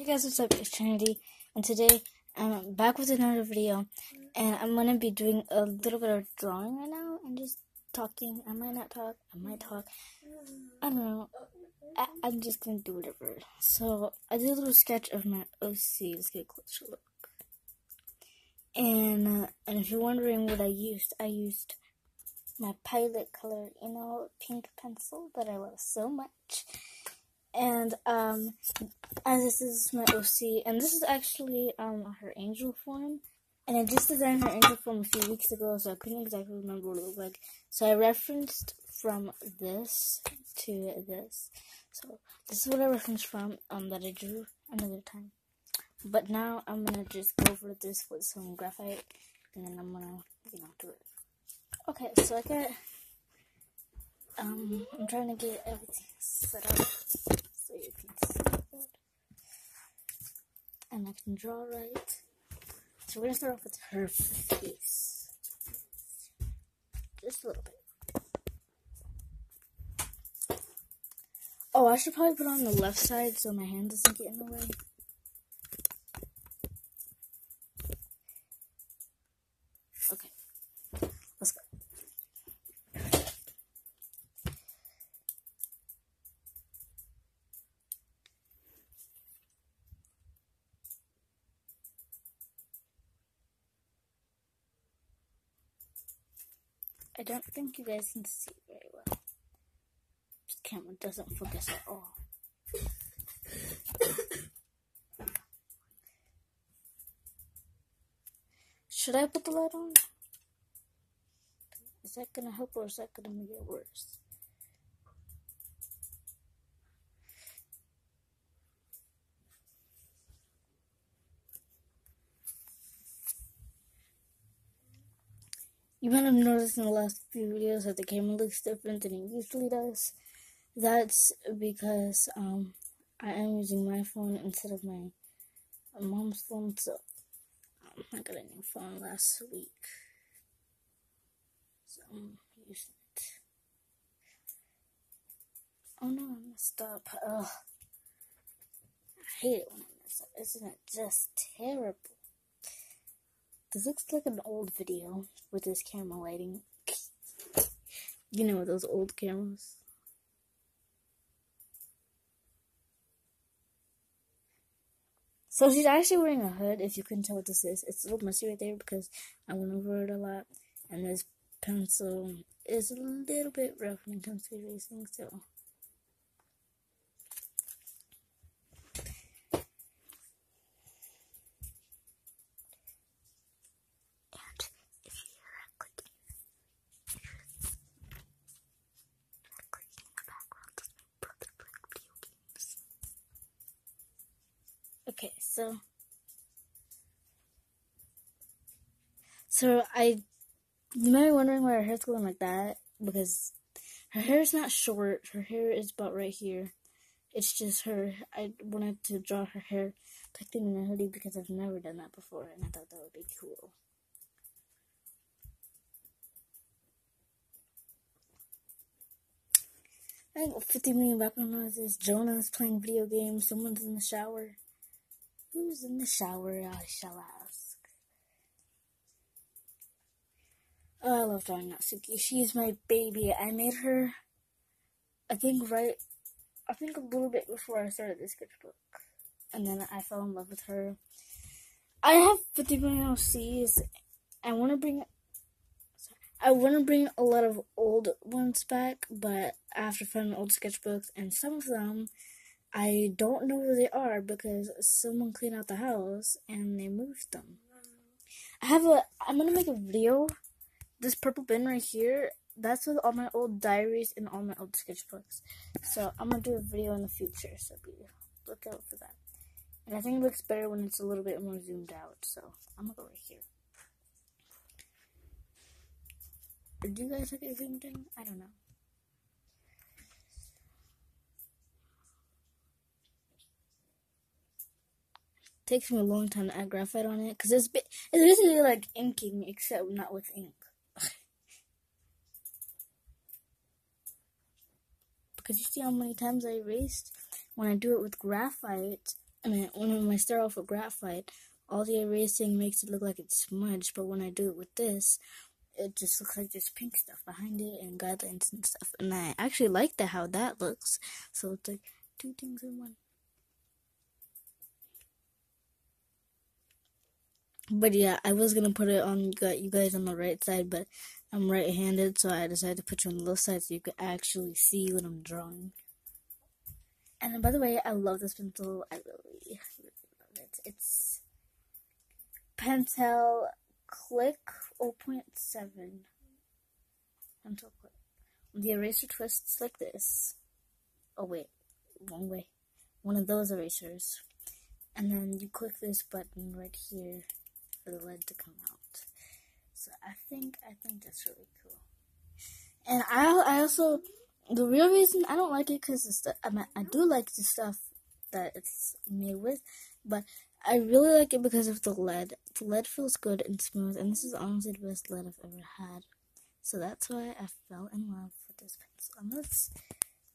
Hey guys, what's up? It's Trinity, and today I'm back with another video, and I'm gonna be doing a little bit of drawing right now, and just talking. I might not talk, I might talk. I don't know. I, am just gonna do whatever. So I did a little sketch of my OC. Let's get a closer look. And uh, and if you're wondering what I used, I used my Pilot color, you know, pink pencil that I love so much and um, and this is my OC, and this is actually um her angel form, and I just designed her angel form a few weeks ago, so I couldn't exactly remember what it looked like. So I referenced from this to this. So this is what I referenced from um that I drew another time. But now I'm gonna just go over this with some graphite, and then I'm gonna you know do it. Okay, so I got um I'm trying to get everything set up so you can see it. And I can draw right. So we're gonna start off with her face. Just a little bit. Oh, I should probably put on the left side so my hand doesn't get in the way. I don't think you guys can see very well. This camera doesn't focus at all. Should I put the light on? Is that gonna help or is that gonna make it worse? You might have noticed in the last few videos that the camera looks different than it usually does. That's because um, I am using my phone instead of my mom's phone, so um, I got a new phone last week. So I'm using it. Oh no, I messed up. Ugh. I hate it when I mess up. Isn't it just terrible? This looks like an old video with this camera lighting. you know those old cameras. So she's actually wearing a hood, if you couldn't tell what this is. It's a little messy right there because I went over it a lot. And this pencil is a little bit rough when it comes to erasing, so Okay, so so I you might be wondering why her hair's going like that because her hair is not short. Her hair is about right here. It's just her. I wanted to draw her hair tucked in a hoodie because I've never done that before, and I thought that would be cool. I got 50 million background noises. Jonah's playing video games. Someone's in the shower. Who's in the shower, I shall ask. Oh, I love drawing Natsuki. She's my baby. I made her, I think, right, I think a little bit before I started this sketchbook. And then I fell in love with her. I have 50 million OCs. I want to bring, I want to bring a lot of old ones back, but after finding old sketchbooks, and some of them I don't know where they are because someone cleaned out the house and they moved them. I have a. I'm gonna make a video. This purple bin right here. That's with all my old diaries and all my old sketchbooks. So I'm gonna do a video in the future. So be look out for that. And I think it looks better when it's a little bit more zoomed out. So I'm gonna go right here. Do you guys like it zoomed in? I don't know. Takes me a long time to add graphite on it because it's it's basically like inking except not with ink. because you see how many times I erased when I do it with graphite, And then when I start off with graphite, all the erasing makes it look like it's smudged, but when I do it with this, it just looks like there's pink stuff behind it and guidelines and stuff. And I actually like that how that looks. So it's like two things in one. But yeah, I was gonna put it on you guys on the right side, but I'm right-handed, so I decided to put you on the left side so you could actually see what I'm drawing. And by the way, I love this pencil. I really, really love it. It's Pentel Click 0.7. Pentel Click. The eraser twists like this. Oh wait, wrong way. One of those erasers. And then you click this button right here for the lead to come out. So I think I think that's really cool. And I I also the real reason I don't like it because I mean, I do like the stuff that it's made with, but I really like it because of the lead. The lead feels good and smooth, and this is honestly the best lead I've ever had. So that's why I fell in love with this pencil. And let's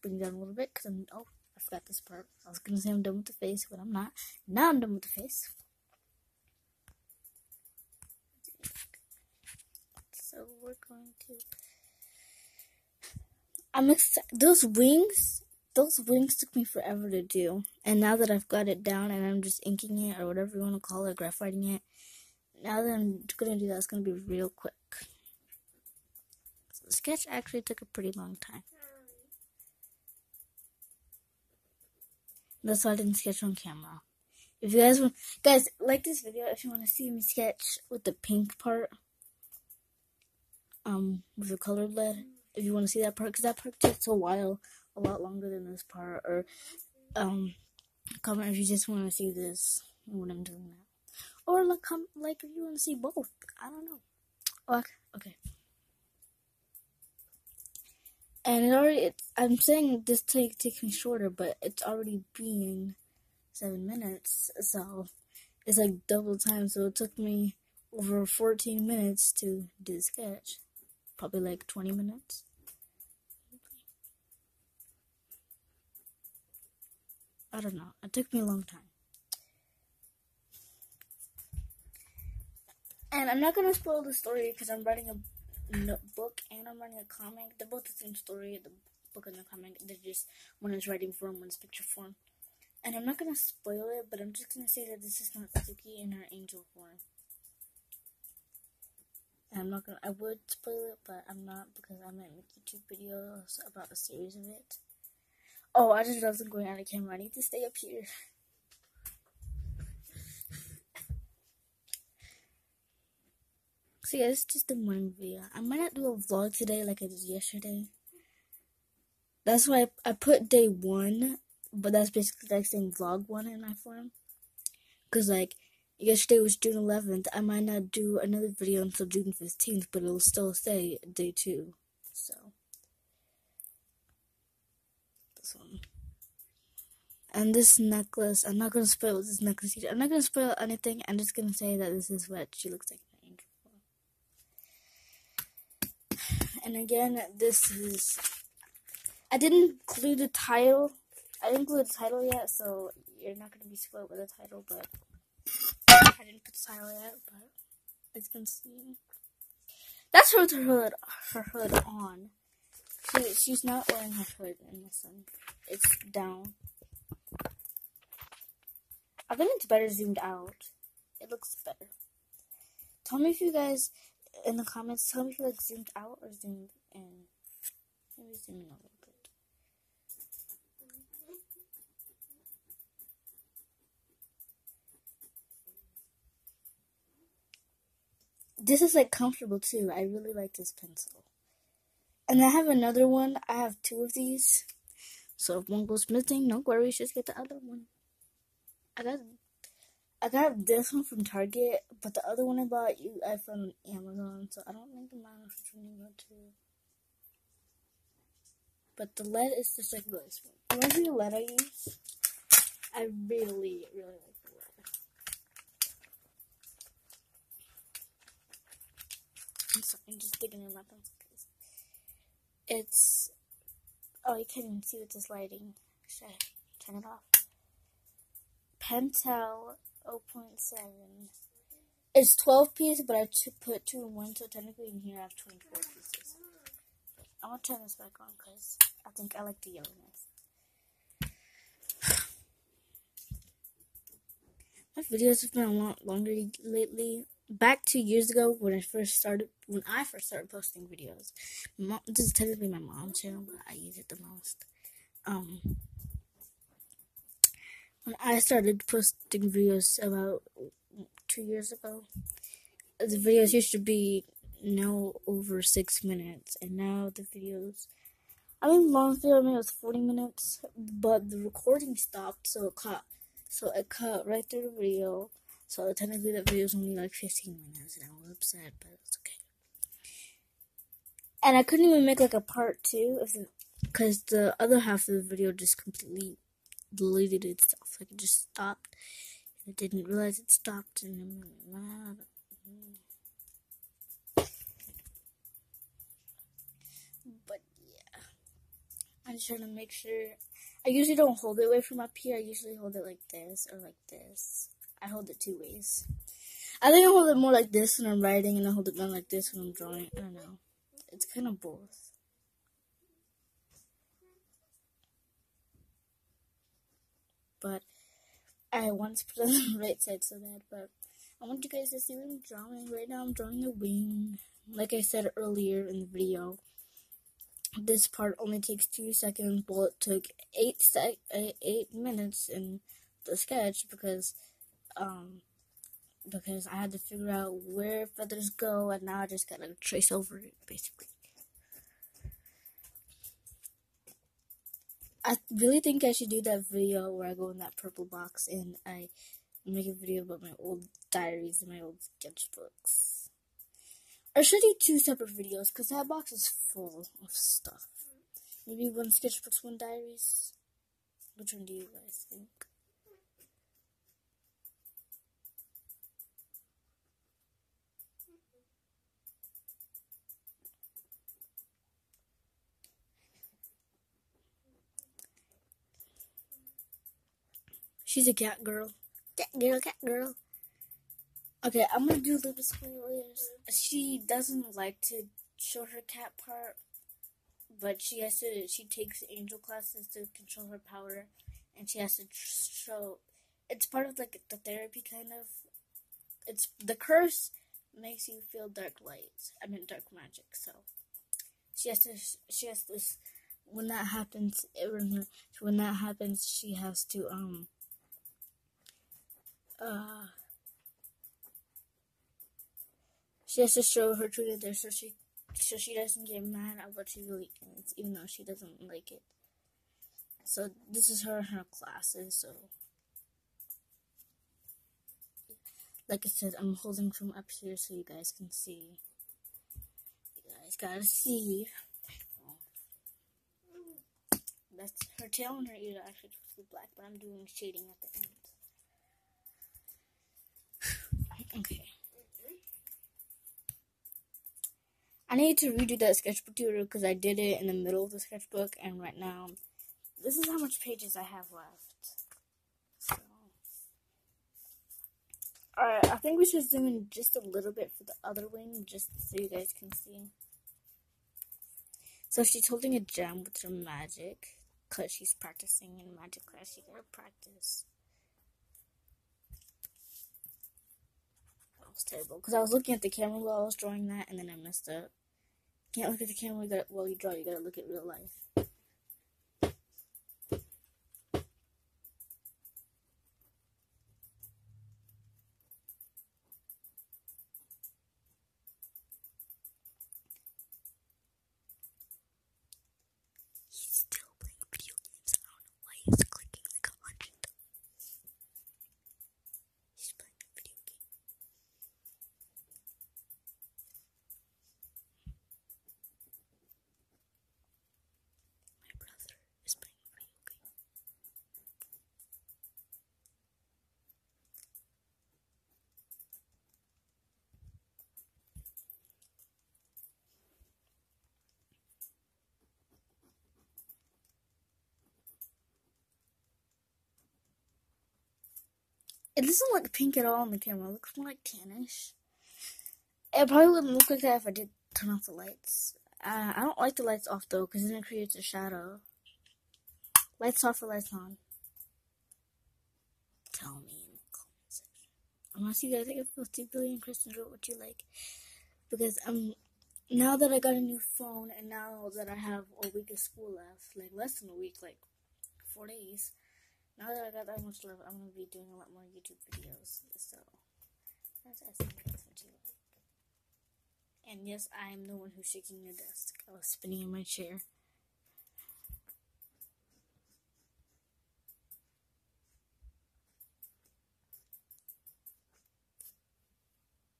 bring it down a little bit because I'm oh I forgot this part. I was gonna say I'm done with the face, but I'm not. Now I'm done with the face. So we're going to I'm excited. Those wings, those wings took me forever to do. And now that I've got it down and I'm just inking it or whatever you want to call it, graphiting it, now that I'm going to do that, it's going to be real quick. So the sketch actually took a pretty long time. That's why I didn't sketch on camera. If you guys want, guys, like this video if you want to see me sketch with the pink part, um, with the colored lead if you want to see that part, because that part takes a while, a lot longer than this part. Or um, comment if you just want to see this when I'm doing that, or like come like if you want to see both. I don't know. Okay, okay. And it already, I'm saying this take taking shorter, but it's already being seven minutes, so it's like double time. So it took me over 14 minutes to do the sketch probably like 20 minutes. I don't know. It took me a long time. And I'm not gonna spoil the story because I'm writing a book and I'm writing a comic. They're both the same story. The book and the comic. They're just one is writing form, one's picture form. And I'm not gonna spoil it, but I'm just gonna say that this is Natsuki in her angel form. I'm not gonna. I would spoil it, but I'm not because I might make YouTube videos about a series of it. Oh, I just wasn't going out of camera. I need to stay up here. So yeah, it's just a morning video. I might not do a vlog today like I did yesterday. That's why I, I put day one, but that's basically like saying vlog one in my form. Cause like yesterday was June 11th. I might not do another video until June 15th, but it'll still say day two. So, this one. And this necklace, I'm not gonna spoil this necklace either. I'm not gonna spoil anything. I'm just gonna say that this is what she looks like. And again, this is. I didn't include the title. I didn't include the title yet, so you're not gonna be spoiled with the title, but. I didn't put style yet, but as you can see, that's her hood, her hood on. She, she's not wearing her hood in this one. It's down. I think it's better zoomed out. It looks better. Tell me if you guys in the comments. Tell me if you like zoomed out or zoomed in. Maybe zoom in a little. This is like comfortable too. I really like this pencil. And I have another one. I have two of these. So if one goes missing, no worries, just get the other one. I got I got this one from Target, but the other one I bought you I from Amazon, so I don't think the mine is really good too. But the lead is just like smooth. You want the lead I use? I really, really like I'm sorry, I'm just digging in my pencil case. It's. Oh, you can't even see with this lighting. Should I turn it off? Pentel 0.7. It's 12 pieces, but I put two in one, so technically in here I have 24 pieces. I'm gonna turn this back on because I think I like the yellowness. My videos have been a lot longer lately. Back two years ago when I first started, when I first started posting videos, mom, this is technically my mom's channel, but I use it the most. Um, when I started posting videos about two years ago, the videos used to be no over six minutes, and now the videos. I mean, long video I mean, it was forty minutes, but the recording stopped, so it cut, so it cut right through the video. So technically, the video was only like fifteen minutes, and I was upset, but it's okay. And I couldn't even make like a part two because the other half of the video just completely deleted itself. Like it just stopped. And I didn't realize it stopped and I'm mad. Uh, but yeah. I'm just trying to make sure I usually don't hold it away from up here. I usually hold it like this or like this. I hold it two ways. I think I hold it more like this when I'm writing and I hold it down like this when I'm drawing. I don't know. It's kind of both. but I want to put it on the right side so that, but I want you guys to see what I'm drawing. Right now I'm drawing a wing. Like I said earlier in the video, this part only takes two seconds, but it took eight sec eh, eight minutes in the sketch because um because I had to figure out where feathers go and now I just gotta trace over it basically. I really think I should do that video where I go in that purple box and I make a video about my old diaries and my old sketchbooks. Or should I do two separate videos? Because that box is full of stuff. Maybe one sketchbooks, one diaries. Which one do you guys think? She's a cat girl. Cat girl, cat girl. Okay, I'm gonna do Lupus spoilers. She doesn't like to show her cat part, but she has to. She takes angel classes to control her power, and she has to show. It's part of like the therapy kind of. It's the curse makes you feel dark light. I mean dark magic. So she has to. She has to. When that happens, it, when that happens, she has to um uh, she has to show her true there so she so she doesn't get mad at what she really is, even though she doesn't like it. So this is her her classes. So, like I said, I'm holding from up here so you guys can see. You guys gotta see. That's her tail and her ears are actually supposed to be black, but I'm doing shading at the end. Okay. I need to redo that sketchbook tutorial because I did it in the middle of the sketchbook, and right now, this is how much pages I have left. So. Alright, I think we should zoom in just a little bit for the other wing, just so you guys can see. So she's holding a gem with her magic, because she's practicing in magic class. She gotta practice. Was terrible because I was looking at the camera while I was drawing that, and then I messed up. Can't look at the camera while you draw. You gotta look at real life. It doesn't look pink at all on the camera. It looks more like tannish. It probably wouldn't look like that if I did turn off the lights. Uh, I don't like the lights off though, because then it creates a shadow. Lights off or lights on? Tell me in the comment section. I want to see guys like 50 billion questions about what you like. Because um, now that I got a new phone and now that I have a week of school left, like less than a week, like four days, now that I got that much love, I'm to be doing a lot more YouTube videos. So, that's, I think that's what you like. And yes, I am the one who's shaking the desk. I was spinning in my chair.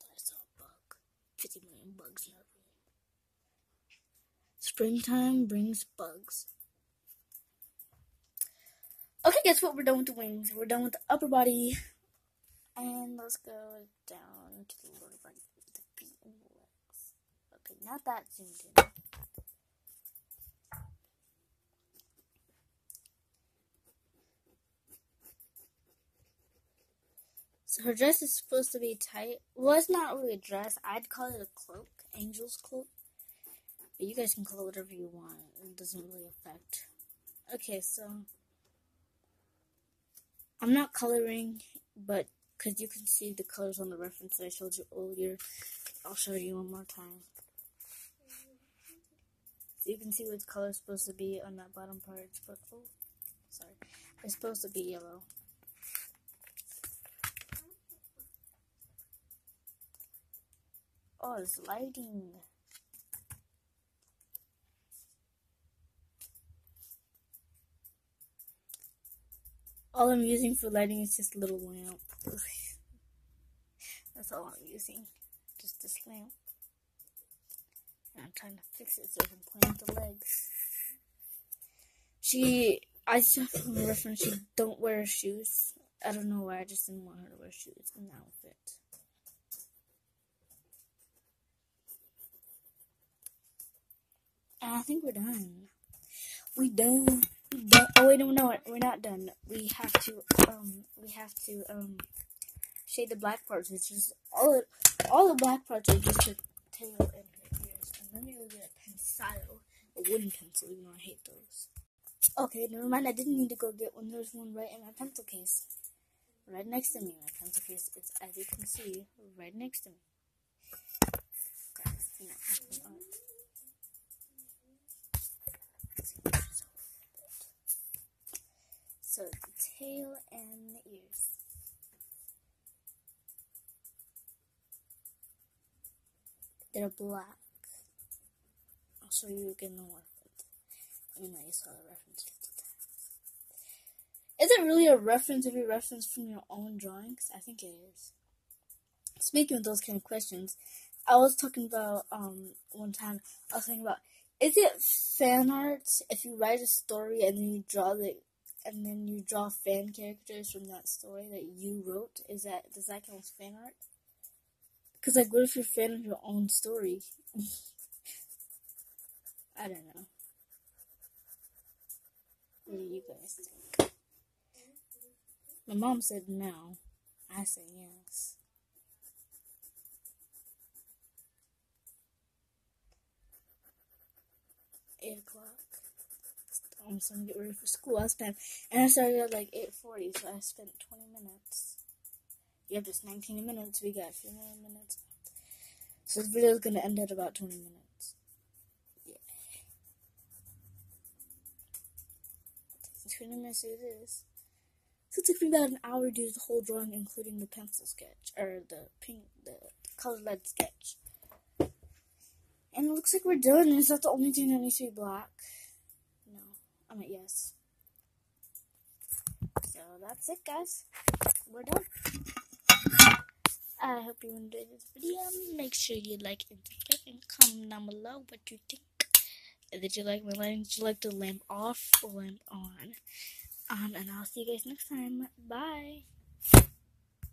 I saw a bug. 50 million bugs in our room. Springtime brings bugs. Okay, guess what? We're done with the wings. We're done with the upper body. And let's go down to the lower body, the feet and the legs. Okay, not that zoomed in. So her dress is supposed to be tight. Well, it's not really a dress. I'd call it a cloak, angel's cloak. But you guys can call it whatever you want. It doesn't really affect. Okay, so I'm not coloring, but because you can see the colors on the reference that I showed you earlier, I'll show you one more time. So you can see what color is supposed to be on that bottom part. It's supposed, oh, sorry, it's supposed to be yellow. Oh, it's lighting. All I'm using for lighting is just a little lamp. That's all I'm using. Just this lamp. And I'm trying to fix it so I can plant the legs. She, I saw from the reference, she don't wear shoes. I don't know why, I just didn't want her to wear shoes in the outfit. And I think we're done. We done. Oh wait, no, no, we're not done. We have to, um, we have to, um, shade the black parts, which is all all the black parts are just her tail and her ears. And let me go get a pencil, a wooden pencil, even though I hate those. Okay, never mind. I didn't need to go get one. There's one right in my pencil case, right next to me. My pencil case is, as you can see, right next to me. Okay, So tail and the ears. They're black. I'll show you again the reference. I mean, I saw the reference 50 times. Is it really a reference if you reference from your own drawings? I think it is. Speaking of those kind of questions, I was talking about um one time I was thinking about is it fan art if you write a story and then you draw the and then you draw fan characters from that story that you wrote. Is that does that count as fan art? Because like, what if you're fan of your own story? I don't know. What do you guys think? My mom said no. I say yes. Eight o'clock. I'm just gonna get ready for school. I spent, and I started at like 8:40, so I spent 20 minutes. You have just 19 minutes. We got a few more minutes. So this video is gonna end at about 20 minutes. Yeah. 20 minutes to this. So it took me about an hour to do the whole drawing, including the pencil sketch or the pink, the color lead sketch. And it looks like we're done. Is that the only thing that needs to be black? I mean, yes. So that's it, guys. We're done. I hope you enjoyed this video. Make sure you like and subscribe and comment down below what you think. Did you like my lighting? Did you like the lamp off or lamp on? Um, and I'll see you guys next time. Bye.